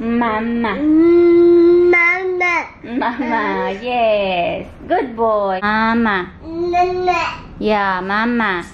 Mama. Mama. Mama, yes. Good boy. Mama. Mama. Yeah, mama.